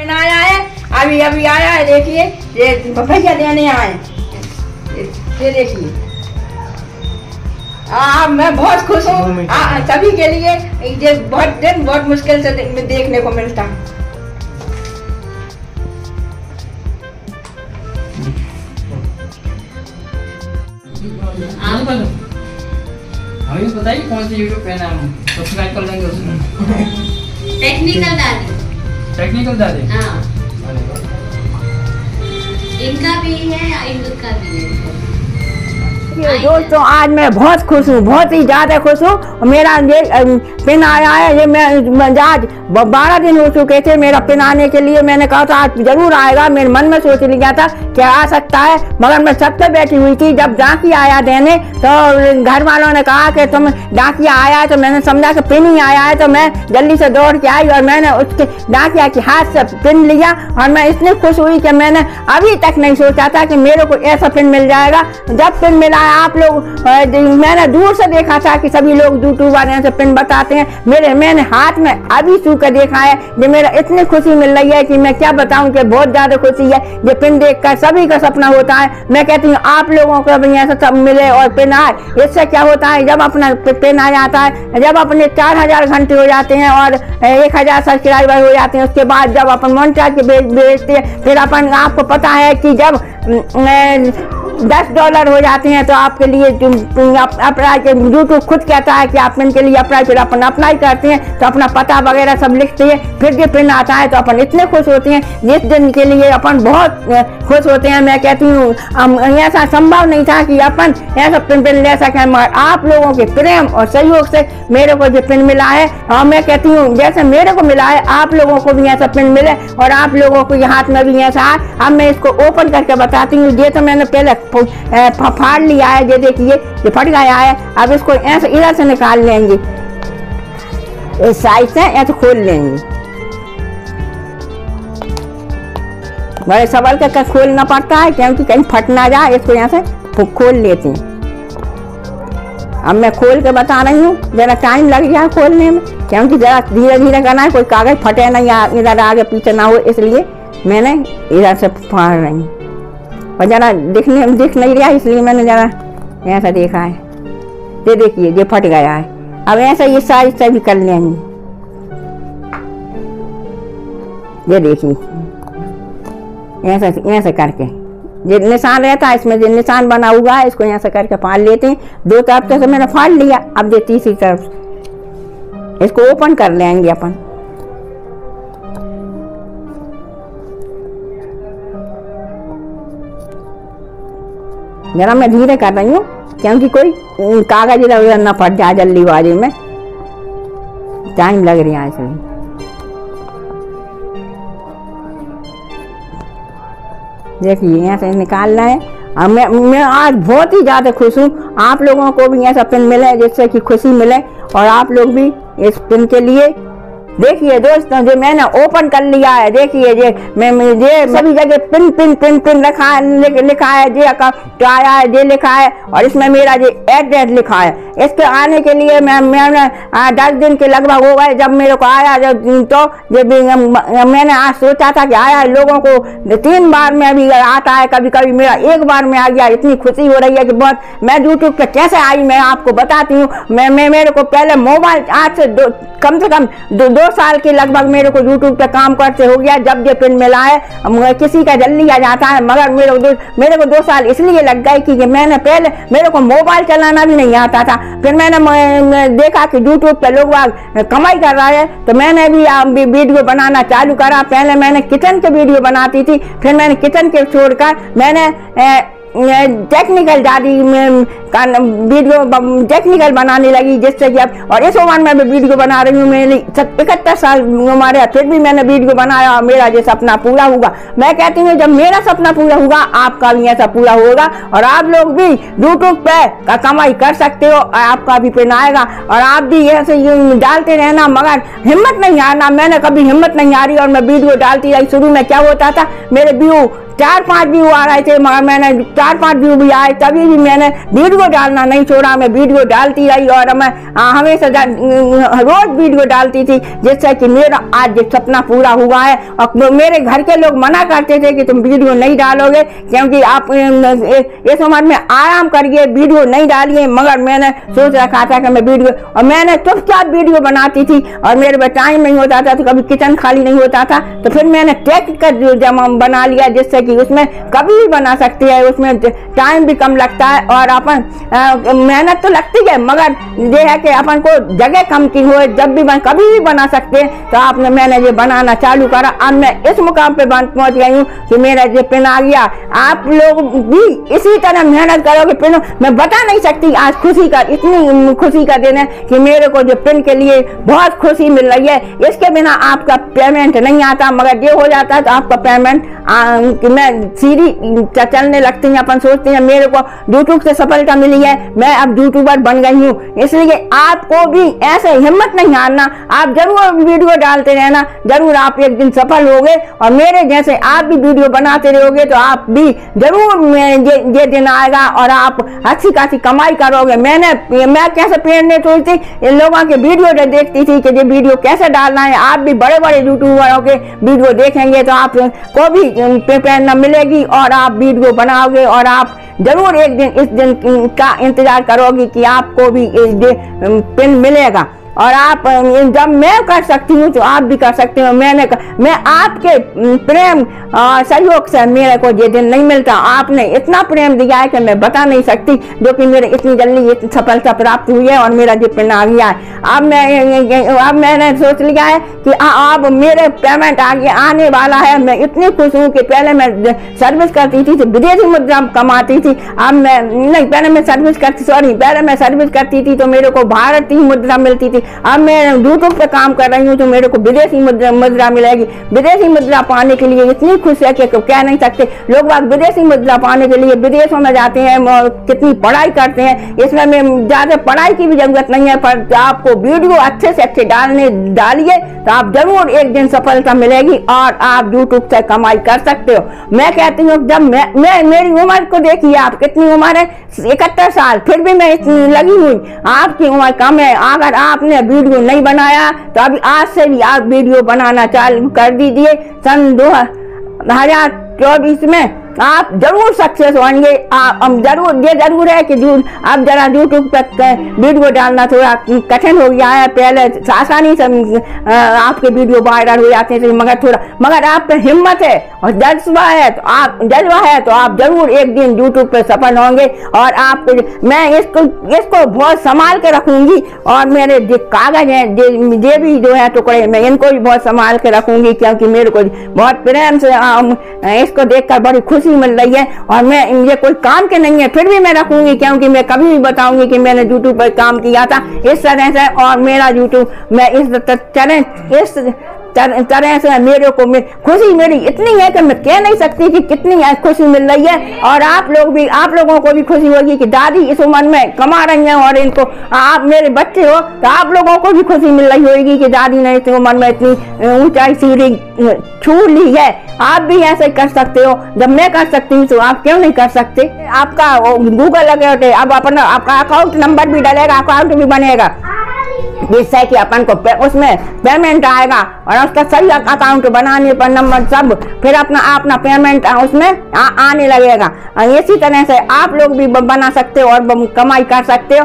आया है? अभी अभी आया है देखिए। ये भैया देने आए। ये ये देखिए। आ, मैं बहुत खुश हूँ। सभी के लिए ये बहुत दिन बहुत मुश्किल से दे- देखने को मिलता। है हमें बताइए कौन सी यूट्यूब पे नाम सब्सक्राइब कर लेंगे उसमें। टेक्निकल दादी टेक्निकल दादे हाँ। इनका भी है या इनका भी है? ये दोस्तों, आज मैं बहुत खुश हूँ, बहुत ही ज़्यादा खुश हूँ। मेरा ये पिन आया है, ये मैं आज बारह दिन हो चुके थे मेरा पिन आने के लिए। मैंने कहा था, आज ज़रूर आएगा। मेरे मन में सोच लिया था कि आ सकता है, मगर मैं सब पे बैठी हुई थी। जब डाकी आया देने तो घर वालों ने कहा कि तुम डाकिया आया है तो मैंने समझा कि पिन ही आया है तो मैं जल्दी से दौड़ के आई और मैंने उसके, डाकिया के हाथ से पिन लिया। और मैं इतनी खुश हुई कि मैंने अभी तक नहीं सोचा था कि मेरे को ऐसा पिन मिल जाएगा। जब पिन मिला आप लोग मैंने दूर से देखा था कि सभी लोग यूट्यूब वाले से पिन बताते हैं। मेरे, मैंने हाथ में अभी छू कर देखा है जो मेरा इतनी खुशी मिल रही है कि मैं क्या बताऊँ कि बहुत ज़्यादा खुशी है। ये पिन देख कर सभी का सपना होता है। मैं कहती हूँ, आप लोगों को भी ऐसा सब मिले और पिन आए। इससे क्या होता है, जब अपना पिन आ जाता है, जब अपने चार हज़ार घंटे हो जाते हैं और एक हज़ार सब्सक्राइबर हो जाते हैं, उसके बाद जब अपन मोनिटाइज के बेचते हैं, फिर अपन, आपको पता है कि जब दस डॉलर हो जाते हैं तो आपके लिए अप्लाई यूट्यूब खुद कहता है कि आप इनके लिए अप्लाई फिर अपन अप्लाई करते हैं तो अपना पता वगैरह सब लिखते हैं, फिर जो पिन आता है तो अपन इतने खुश होते हैं जिस दिन के लिए अपन बहुत खुश होते हैं। मैं कहती हूँ ऐसा संभव नहीं था कि अपन ऐसा पिन पिन ले सकें, मगर आप लोगों के प्रेम और सहयोग से मेरे को जो पिन मिला है और मैं कहती हूँ, जैसे मेरे को मिला है, आप लोगों को भी ऐसा पिन मिले और आप लोगों को हाथ में भी ऐसा है। अब मैं इसको ओपन करके बताती हूँ, ये तो मैंने पहले फाड़ लिया है, ये देखिए, ये फट गया है, अब इसको ऐसे इधर से निकाल लेंगे। इस साइड से ऐसे खोल लेंगे। बड़े सबल का खोलना पड़ता है? क्योंकि कहीं फट ना जाए, इसको यहाँ से खोल लेते हैं। अब मैं खोल के बता रही हूँ, जरा टाइम लग गया खोलने में, क्योंकि जरा धीरे धीरे करना है, कोई कागज़ फटे नहीं इधर आगे पीछे ना हो, इसलिए मैंने इधर से फाड़ रही हूँ। और जरा दिखने, दिख नहीं रहा इसलिए मैंने जरा ऐसा देखा है। ये देखिए ये फट गया है। अब ऐसा ये साइज़ से भी कर लेंगे। ये देखिए। ऐसा ऐसे करके। ये निशान रहता है, इसमें जो निशान बना हुआ है, इसको यहाँ से करके फाड़ लेते हैं। दो तरफ़ से मैंने फाड़ लिया, अब ये तीसरी तरफ़ इसको ओपन कर लेंगे अपन। जरा मैं धीरे कर रही हूँ, क्योंकि कोई कागज़ इधर उधर ना फट जाए जल्दीबाजी में। टाइम लग रहा है इसलिए देखिए, यहाँ से निकालना है। और मैं मैं आज बहुत ही ज़्यादा खुश हूँ। आप लोगों को भी ऐसा पिन मिले जिससे कि खुशी मिले। और आप लोग भी इस पिन के लिए देखिए दोस्तों, जो मैंने ओपन कर लिया है, देखिए ये मैं ये सभी जगह पिन पिन पिन पिन लिखा है, लिख- है, ये अकाउंट आया है, ये लिखा है, और इसमें मेरा ये एड्रेस लिखा है। इसके आने के लिए मैं मैंने दस दिन के लगभग हो गए जब मेरे को आया, जब तो ये मैंने आज सोचा था कि आया है, लोगों को तीन बार में अभी आता है कभी कभी मेरा एक बार में आ गया, इतनी खुशी हो रही है कि बहुत मैं यूट्यूब पर कैसे आई, मैं आपको बताती हूँ। मैं मैं मेरे को पहले मोबाइल आज से दो कम से कम दो साल के लगभग मेरे को यूट्यूब पे काम करते हो गया, जब ये पिन मिला है किसी का जल्दी आ जाता है, मगर मेरे को दो, मेरे को दो साल इसलिए लग गए कि मैंने पहले, मेरे को मोबाइल चलाना भी नहीं आता था। फिर मैंने देखा कि यूट्यूब पे लोग कमाई कर रहा है तो मैंने भी वीडियो बनाना चालू करा। पहले मैंने किचन के वीडियो बनाती थी, फिर मैंने किचन के छोड़कर मैंने टेक्निकल दादी में वीडियो टेक्निकल बनाने लगी जिससे कि अब, और इस उम्र में मैं वीडियो बना रही हूँ, मेरी इकहत्तर साल उम्र है, फिर भी मैंने वीडियो बनाया और मेरा ये सपना पूरा होगा मैं कहती हूँ, जब मेरा सपना पूरा होगा आपका भी ऐसा पूरा होगा, और आप लोग भी यूट्यूब पे कमाई कर सकते हो, और आपका भी पिन आएगा, और आप भी ऐसे डालते रहना, मगर हिम्मत नहीं हारना। मैंने कभी हिम्मत नहीं हारी, और मैं वीडियो डालती रही। शुरू में क्या होता था, मेरे व्यू चार पाँच व्यू आ रहे थे, मगर मैंने चार पाँच व्यू भी आए, तभी भी मैंने वीडियो डालना नहीं छोड़ा, मैं वीडियो डालती रही और मैं हमेशा रोज वीडियो डालती थी, जिससे कि मेरा आज ये सपना पूरा हुआ है। और मेरे घर के लोग मना करते थे कि तुम वीडियो नहीं डालोगे, क्योंकि आप इस उम्र में आराम करिए वीडियो नहीं डालिए। मगर मैंने सोच रखा था कि मैं वीडियो और मैंने चुपचाप वीडियो बनाती थी, और मेरे पास टाइम नहीं होता था तो कभी किचन खाली नहीं होता था तो फिर मैंने टेक जो जमा बना लिया, जिससे कि उसमें कभी भी बना सकती है, उसमें टाइम भी कम लगता है और अपन मेहनत तो लगती है, मगर ये है कि अपन को जगह कम की हो। जब भी बन, कभी भी बना सकते हैं तो आपने, मैंने ये बनाना चालू करा। अब मैं इस मुकाम पे पहुँच गई हूँ कि मेरा ये पिन आ गया। आप लोग भी इसी तरह मेहनत करोगे, पिन, मैं बता नहीं सकती आज खुशी का, इतनी खुशी का दिन है कि मेरे को जो पिन के लिए बहुत खुशी मिल रही है। इसके बिना आपका पेमेंट नहीं आता, मगर ये हो जाता है तो आपका पेमेंट कि मैं च- चलने लगती हैं, अपन सोचते हैं, मेरे को यूट्यूब से सफलता मिली है, मैं अब यूट्यूबर बन गई हूँ। इसलिए आपको भी ऐसे हिम्मत नहीं हारना। आप ज़रूर वीडियो डालते रहना, ज़रूर आप एक दिन सफल होगे और मेरे जैसे आप भी वीडियो बनाते रहोगे तो आप भी ज़रूर ये ये दिन आएगा और आप अच्छी खासी कमाई करोगे। मैंने, मैं कैसे प्रेरणे सोचती इन लोगों के वीडियो देखती थी कि ये वीडियो कैसे डालना है, आप भी बड़े बड़े यूट्यूबरों के वीडियो देखेंगे तो आप को भी अम, पे- प्रेरणा मिलेगी और आप वीडियो बनाओगे और आप ज़रूर एक दिन इस दिन का इंतज़ार करोगे कि आपको भी इस दिन पिन मिलेगा। और आप जब मैं कर सकती हूँ तो आप भी कर सकते हो। मैंने कर, मैं आपके प्रेम सहयोग से मेरे को ये दिन नहीं मिलता। आपने इतना प्रेम दिया है कि मैं बता नहीं सकती जो कि मेरे इतनी जल्दी इतनी सफलता प्राप्त हुई है और मेरा पिन आ गया है। अब मैं अब मैंने सोच लिया है कि अब मेरे पेमेंट आगे आने वाला है। मैं इतनी खुश हूँ कि पहले मैं सर्विस करती थी तो विदेशी मुद्रा कमाती थी। अब मैं नहीं पहले मैं सर्विस करती सॉरी पहले मैं सर्विस करती थी तो मेरे को भारतीय मुद्रा मिलती थी। अब मैं यूट्यूब पे काम कर रही हूँ तो मेरे को विदेशी मुद्रा मिलेगी। विदेशी मुद्रा पाने के लिए इतनी खुश है कि कह नहीं सकते। लोग बाग विदेशी मुद्रा पाने के लिए विदेशों में जाते हैं कितनी पढ़ाई करते हैं। इसमें मैं ज़्यादा पढ़ाई की भी ज़रूरत नहीं है पर आपको वीडियो अच्छे से अच्छे डालने डालिए तो आप ज़रूर एक दिन सफलता मिलेगी और आप यूट्यूब से कमाई कर सकते हो। मैं कहती हूँ जब मैं, मैं मेरी उम्र को देखिए आप कितनी उम्र है? इकहत्तर साल फिर भी मैं इतनी लगी हुई। आपकी उम्र कम है। अगर आपने वीडियो नहीं बनाया तो अभी आज से भी आप वीडियो बनाना चालू कर दीजिए। सन दो हज़ार चौबीस में आप ज़रूर सक्सेस होंगे। आप, हम ज़रूर, ये ज़रूर है कि अब जरा यूट्यूब पर वीडियो डालना थोड़ा कठिन हो गया है, पहले आसानी से आपके वीडियो वायरल हो जाते थे, मगर थोड़ा, मगर आप पे हिम्मत है और जज्बा है तो आप, जज्बा है तो आप ज़रूर एक दिन यूट्यूब पर सफल होंगे और आप मैं इसको इसको बहुत संभाल के रखूँगी और मेरे जो कागज़ हैं, जे भी जो है टुकड़े, मैं इनको भी बहुत संभाल के रखूँगी, क्योंकि मेरे को बहुत प्रेम से इसको देखकर बड़ी खुशी मिल रही है और मैं ये कोई काम के नहीं है, फिर भी मैं रखूँगी, क्योंकि मैं कभी भी बताऊँगी कि मैंने यूट्यूब पर काम किया था। इस तरह से और मेरा यूट्यूब मैं इस तरह इस तर- तरह से मेरे को मे- खुशी मेरी इतनी है कि मैं कह नहीं सकती कि कितनी है, खुशी मिल रही है। और आप लोग भी आप लोगों को भी खुशी होगी कि दादी इस उम्र में कमा रही हैं और इनको आप मेरे बच्चे हो तो आप लोगों को भी खुशी मिल रही होगी कि दादी ने इस उम्र में इतनी ऊंचाई सीढ़ी छू ली है। आप भी ऐसे कर सकते हो। जब मैं कर सकती हूँ तो आप क्यों नहीं कर सकते? आपका गूगल लगे होते अब अपना आपका अकाउंट नंबर भी डलेगा अकाउंट भी बनेगा। जिससे कि अपन को पे, उसमें पेमेंट आएगा और उसका सही अकाउंट बनाने पर नंबर सब फिर अपना अपना पेमेंट उसमें आ, आने लगेगा। इसी तरह से आप लोग भी बना सकते हो और कमाई कर सकते हो।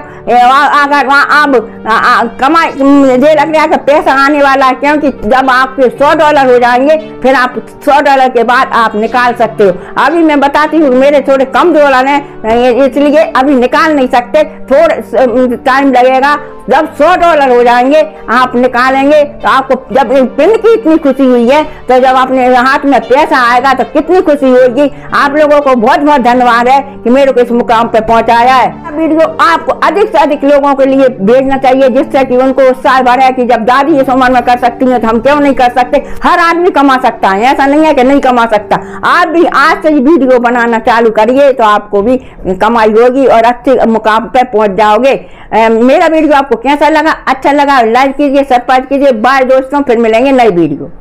अगर वहाँ आप कमाई ये लग रहा है पैसा आने वाला है क्योंकि जब आपके सौ डॉलर हो जाएँगे फिर आप सौ डॉलर के बाद आप निकाल सकते हो। अभी मैं बताती हूँ मेरे थोड़े कम डॉलर हैं इसलिए अभी निकाल नहीं सकते। थोड़ा टाइम लगेगा। जब सौ डॉलर हो जाएँगे, आप निकालेंगे तो आपको जब एक पिन की इतनी खुशी हुई है तो जब अपने हाथ में पैसा आएगा तो कितनी खुशी होगी। आप लोगों को बहुत बहुत धन्यवाद है कि मेरे को इस मुकाम पे पहुँचाया है। वीडियो आपको अधिक से अधिक लोगों के लिए भेजना चाहिए, जिससे कि उनको उत्साह बढ़े कि जब दादी इस उम्र में कर सकती है तो हम क्यों नहीं कर सकते? हर आदमी कमा सकता है, ऐसा नहीं है कि नहीं कमा सकता। आप भी आज से ही वीडियो बनाना चालू करिए तो आपको भी कमाई होगी और अच्छे मुकाम पे पहुँच जाओगे। मेरा वीडियो आपको कैसा लगा? लगा लाइक कीजिए सब सब्सक्राइब कीजिए बाय दोस्तों फिर मिलेंगे नई वीडियो